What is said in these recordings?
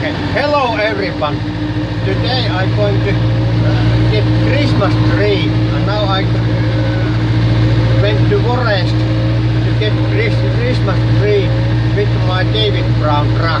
Okay. Hello everyone. Today I'm going to uh, get Christmas tree and now I uh, went to forest to get Christmas tree with my David Brown truck.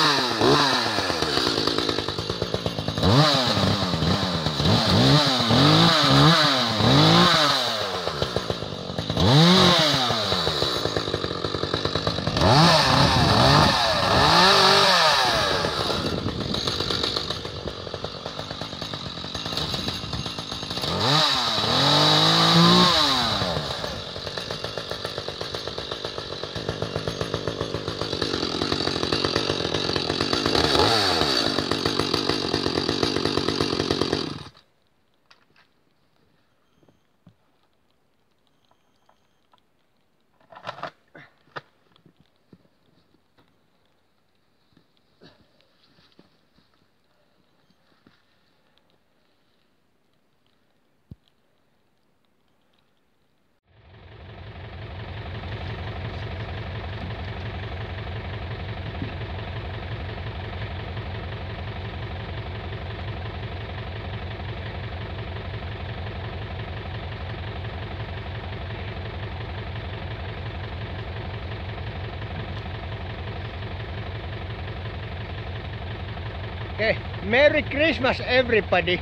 Okay. Merry Christmas everybody.